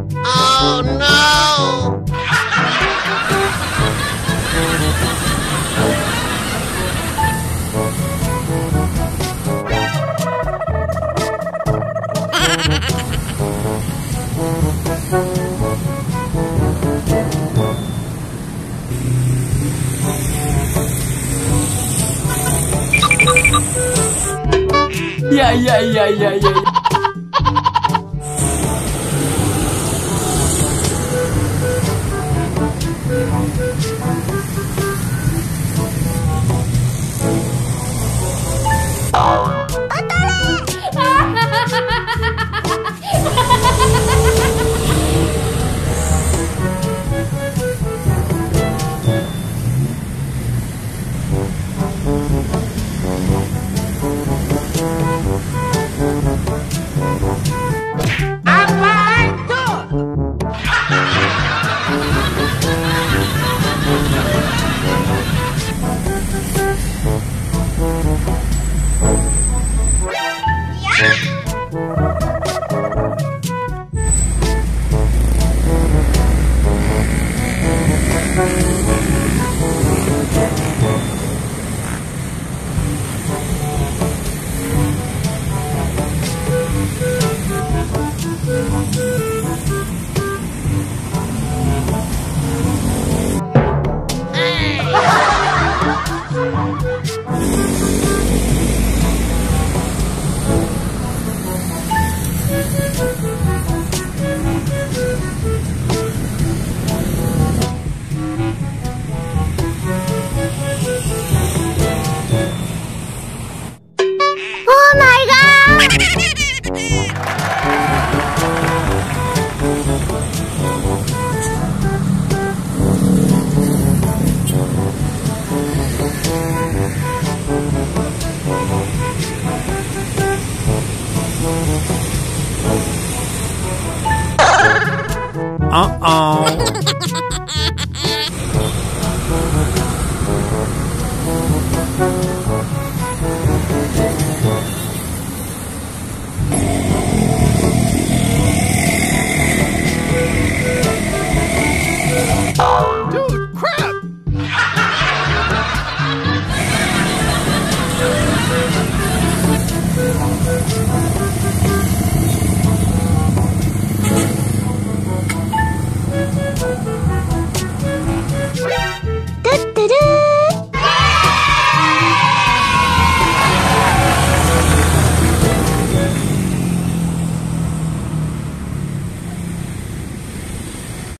Oh no! yeah, yeah, yeah, yeah, yeah. 哎 Uh-oh.